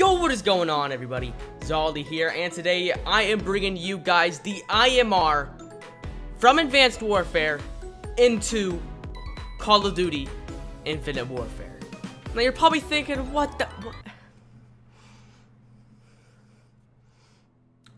Yo, what is going on, everybody? Zaldeyy here, and today I am bringing you guys the IMR from Advanced Warfare into Call of Duty Infinite Warfare. Now, you're probably thinking, what the... What,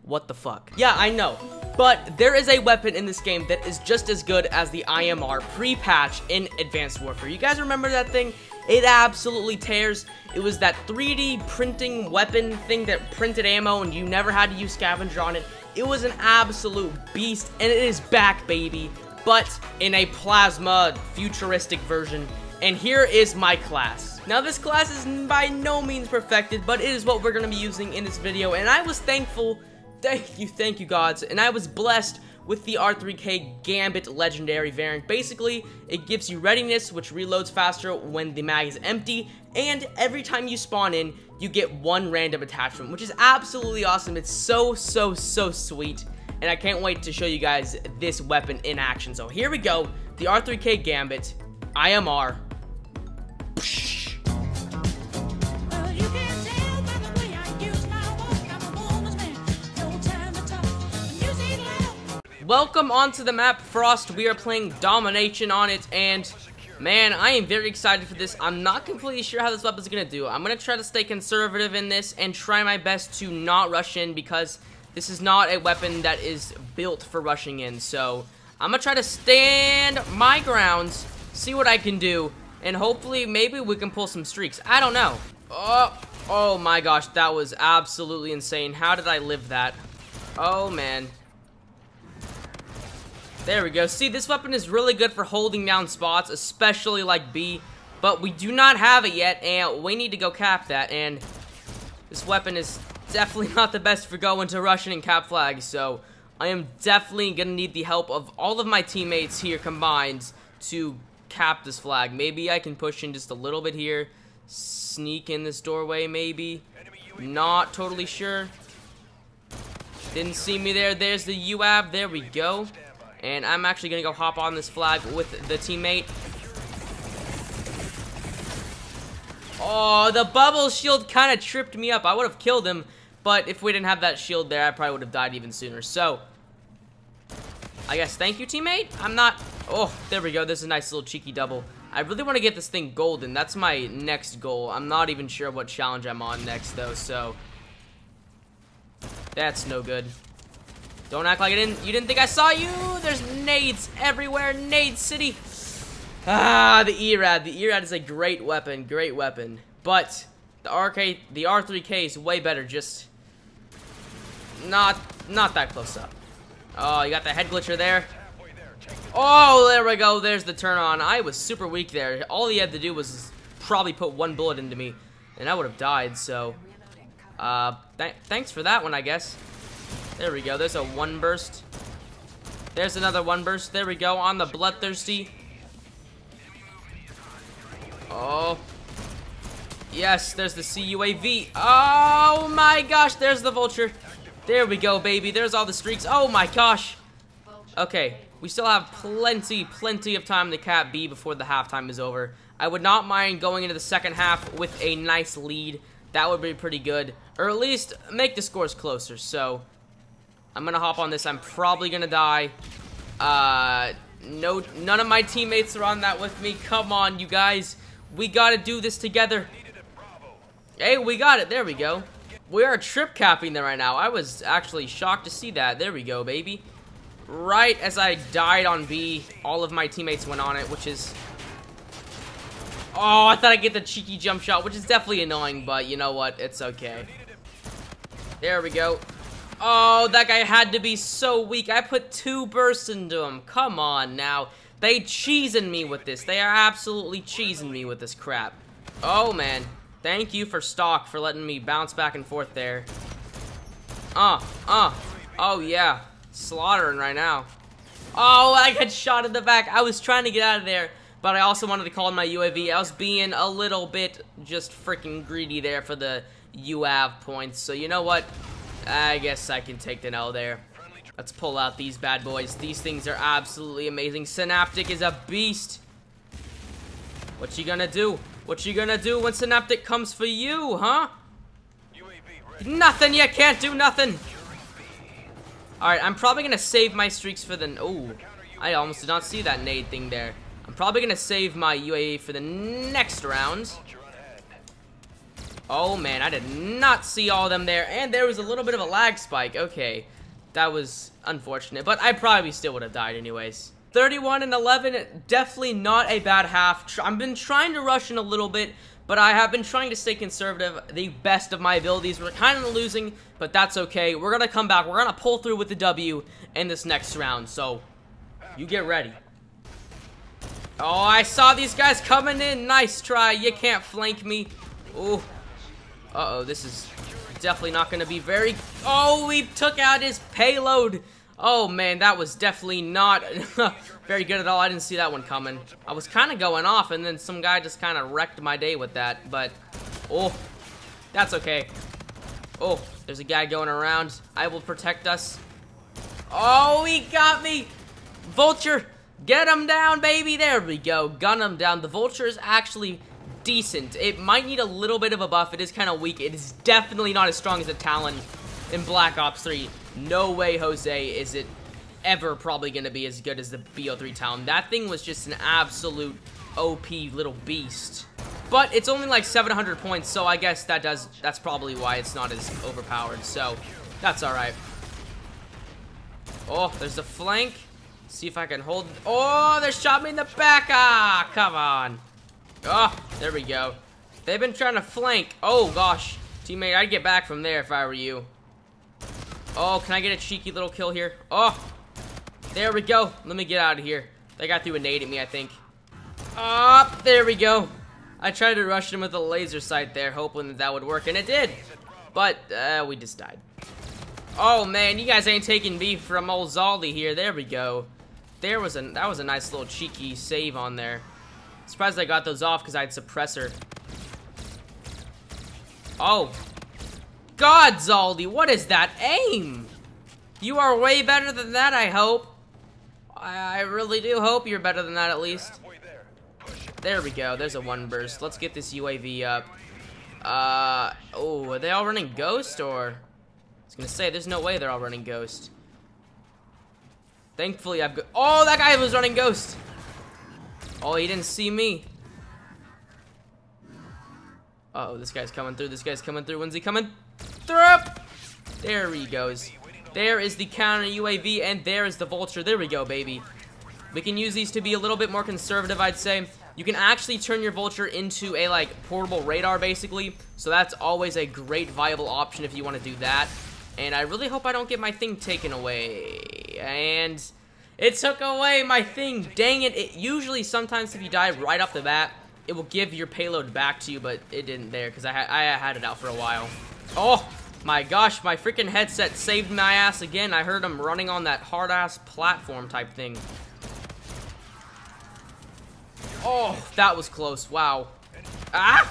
what the fuck? Yeah, I know. But there is a weapon in this game that is just as good as the IMR pre-patch in Advanced Warfare. You guys remember that thing? It absolutely tears. It was that 3D printing weapon thing that printed ammo and you never had to use scavenger on it. It was an absolute beast and it is back, baby. But in a plasma futuristic version. And here is my class. Now this class is by no means perfected, but it is what we're going to be using in this video. And I was thankful, thank you, thank you gods, and I was blessed with the R3K Gambit Legendary variant. Basically, it gives you readiness, which reloads faster when the mag is empty, and every time you spawn in, you get one random attachment, which is absolutely awesome. It's so, so, so sweet, and I can't wait to show you guys this weapon in action. So here we go, the R3K Gambit, IMR. Welcome onto the map, Frost. We are playing Domination on it, and man, I am very excited for this. I'm not completely sure how this weapon's gonna do. I'm gonna try to stay conservative in this and try my best to not rush in because this is not a weapon that is built for rushing in. So I'm gonna try to stand my grounds, see what I can do, and hopefully maybe we can pull some streaks. I don't know. Oh, oh my gosh, that was absolutely insane. How did I live that? Oh man. There we go. See, this weapon is really good for holding down spots, especially like B. But we do not have it yet, and we need to go cap that. And this weapon is definitely not the best for going to Russian and cap flag, So I am definitely going to need the help of all of my teammates here combined to cap this flag. Maybe I can push in just a little bit here. Sneak in this doorway, maybe. Not totally sure. Didn't see me there. There's the UAV. There we go. And I'm actually going to go hop on this flag with the teammate. Oh, the bubble shield kind of tripped me up. I would have killed him, but if we didn't have that shield there, I probably would have died even sooner. So, I guess thank you, teammate. I'm not... Oh, there we go. This is a nice little cheeky double. I really want to get this thing golden. That's my next goal. I'm not even sure what challenge I'm on next, though, so... That's no good. Don't act like I didn't. You didn't think I saw you. There's nades everywhere. Nade city. Ah, the ERAD. The ERAD is a great weapon. Great weapon. But the RK, the R3K is way better. Just not, not that close up. Oh, you got the head glitcher there. Oh, there we go. There's the turn on. I was super weak there. All he had to do was probably put one bullet into me, and I would have died. So, uh, th thanks for that one, I guess. There we go. There's a one burst. There's another one burst. There we go. On the bloodthirsty. Oh. Yes, there's the CUAV. Oh my gosh, there's the vulture. There we go, baby. There's all the streaks. Oh my gosh. Okay, we still have plenty, plenty of time to cap B before the halftime is over. I would not mind going into the second half with a nice lead. That would be pretty good. Or at least make the scores closer. So, I'm gonna hop on this. I'm probably gonna die. Uh, no, none of my teammates are on that with me. Come on, you guys. We gotta do this together. Hey, we got it. There we go. We are trip capping them right now. I was actually shocked to see that. There we go, baby. Right as I died on B, all of my teammates went on it, which is... Oh, I thought I'd get the cheeky jump shot, which is definitely annoying, but you know what? It's okay. There we go. Oh, that guy had to be so weak. I put two bursts into him. Come on now. They cheesing me with this. They are absolutely cheesing me with this crap. Oh, man. Thank you for stock for letting me bounce back and forth there. Uh, uh. Oh, yeah. Slaughtering right now. Oh, I got shot in the back. I was trying to get out of there, but I also wanted to call in my UAV. I was being a little bit just freaking greedy there for the UAV points. So, you know what? I guess I can take the L there. Let's pull out these bad boys. These things are absolutely amazing. Synaptic is a beast. What you gonna do? What you gonna do when Synaptic comes for you, huh? Nothing, you can't do nothing. Alright, I'm probably gonna save my streaks for the... Oh, I almost did not see that nade thing there. I'm probably gonna save my UAV for the next round. Oh man, I did not see all of them there. And there was a little bit of a lag spike. Okay, that was unfortunate. But I probably still would have died anyways. 31 and 11, definitely not a bad half. I've been trying to rush in a little bit, but I have been trying to stay conservative, the best of my abilities. We're kind of losing, but that's okay. We're going to come back. We're going to pull through with the W in this next round, so you get ready. Oh, I saw these guys coming in. Nice try. You can't flank me. Ooh. Uh-oh, this is definitely not going to be very... Oh, we took out his payload. Oh, man, that was definitely not very good at all. I didn't see that one coming. I was kind of going off, and then some guy just kind of wrecked my day with that. But, oh, that's okay. Oh, there's a guy going around. I will protect us. Oh, he got me. Vulture, get him down, baby. There we go. Gun him down. The Vulture is actually decent. It might need a little bit of a buff. It is kind of weak. It is definitely not as strong as a Talon in Black Ops 3. No way, Jose, is it ever probably going to be as good as the BO3 Talon. That thing was just an absolute OP little beast. But it's only like 700 points, so I guess that does that's probably why it's not as overpowered. So, that's alright. Oh, there's a flank. See if I can hold... Oh, they shot me in the back! Ah, come on. Oh, there we go. They've been trying to flank. Oh, gosh. Teammate, I'd get back from there if I were you. Oh, can I get a cheeky little kill here? Oh, there we go. Let me get out of here. They got through a nade at me, I think. Oh, there we go. I tried to rush him with a laser sight there, hoping that that would work, and it did. But, uh, we just died. Oh, man, you guys ain't taking beef from old Zaldeyy here. There we go. There was a, that was a nice little cheeky save on there. Surprised I got those off because I had suppressor. Oh. God, Zaldeyy, what is that aim? You are way better than that, I hope. I, I really do hope you're better than that, at least. There we go. There's a one burst. Let's get this UAV up. Uh, oh, are they all running Ghost, or? I was gonna say, there's no way they're all running Ghost. Thankfully, I've got- Oh, that guy was running Ghost! Oh, he didn't see me. Uh oh this guy's coming through. This guy's coming through. When's he coming through? There he goes. There is the counter UAV, and there is the Vulture. There we go, baby. We can use these to be a little bit more conservative, I'd say. You can actually turn your Vulture into a, like, portable radar, basically. So that's always a great, viable option if you want to do that. And I really hope I don't get my thing taken away. And... It took away my thing. Dang it. It usually sometimes if you die right off the bat, it will give your payload back to you, but it didn't there because I, ha I had it out for a while. Oh, my gosh. My freaking headset saved my ass again. I heard him running on that hard-ass platform type thing. Oh, that was close. Wow. Ah!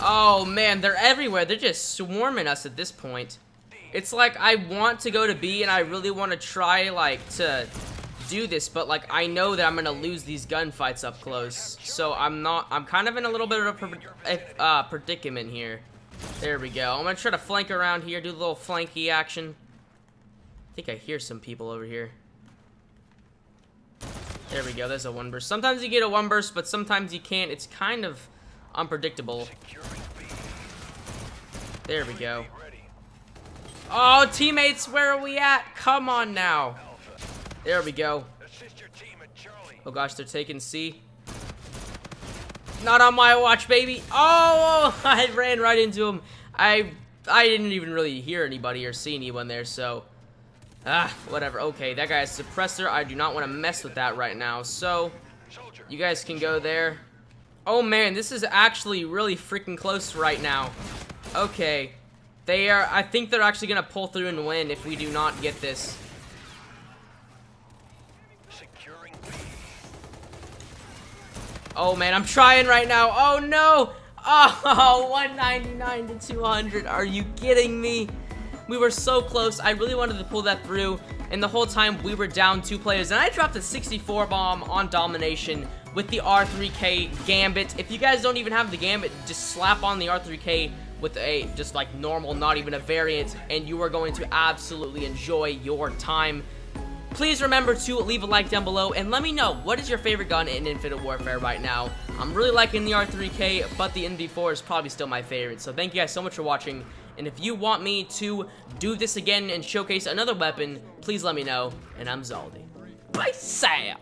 Oh, man. They're everywhere. They're just swarming us at this point. It's like I want to go to B and I really want to try, like, to do this, but like I know that I'm gonna lose these gunfights up close. So I'm not. I'm kind of in a little bit of a uh, predicament here. There we go. I'm gonna try to flank around here, do a little flanky action. I think I hear some people over here. There we go. There's a one burst. Sometimes you get a one burst, but sometimes you can't. It's kind of unpredictable. There we go. Oh, teammates, where are we at? Come on now. There we go. Oh gosh, they're taking C. Not on my watch, baby. Oh, I ran right into him. I I didn't even really hear anybody or see anyone there, so... Ah, whatever. Okay, that guy guy's suppressor. I do not want to mess with that right now, so... You guys can go there. Oh man, this is actually really freaking close right now. Okay. They are, I think they're actually going to pull through and win if we do not get this. Oh man, I'm trying right now. Oh no! Oh, 199 to 200. Are you kidding me? We were so close. I really wanted to pull that through. And the whole time we were down two players. And I dropped a 64 bomb on domination with the R3K Gambit. If you guys don't even have the Gambit, just slap on the R3K with a just like normal, not even a variant, and you are going to absolutely enjoy your time. Please remember to leave a like down below and let me know what is your favorite gun in Infinite Warfare right now. I'm really liking the R3K, but the NV4 is probably still my favorite. So thank you guys so much for watching. And if you want me to do this again and showcase another weapon, please let me know. And I'm Zaldeyy. Bye, Sam.